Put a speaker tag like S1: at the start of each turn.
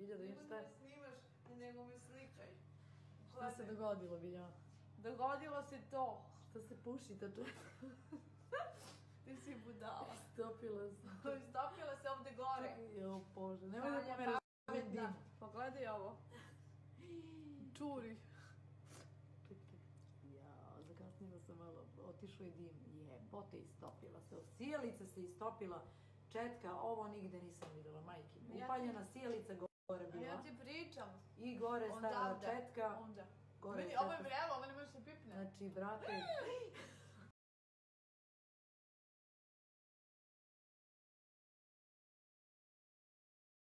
S1: Bilja da vidim šta,
S2: da me snimaš, nego me slikaj.
S1: šta se dogodilo, Bilja?
S2: Dogodilo se to.
S1: Šta se puši, čuje?
S2: Ti si budala.
S1: Stopila sam.
S2: Istopila se ovde gore.
S1: Jo, Bože, nemoj da pomeraš dim.
S2: Pogledaj ovo. Čuri.
S1: Ja, zakasnila sam malo, otišao je dim. Jebote, istopila se. Sijalica se istopila. Četka, ovo nigde nisam videla, majke. mi. Upaljena sijalica gore
S2: A
S1: bila.
S2: ja ti pričam.
S1: I gore stavila četka.
S2: Onda.
S1: Gore
S2: Vidi, ovo je vrelo, ovo ne može se pipne.
S1: Znači, brate,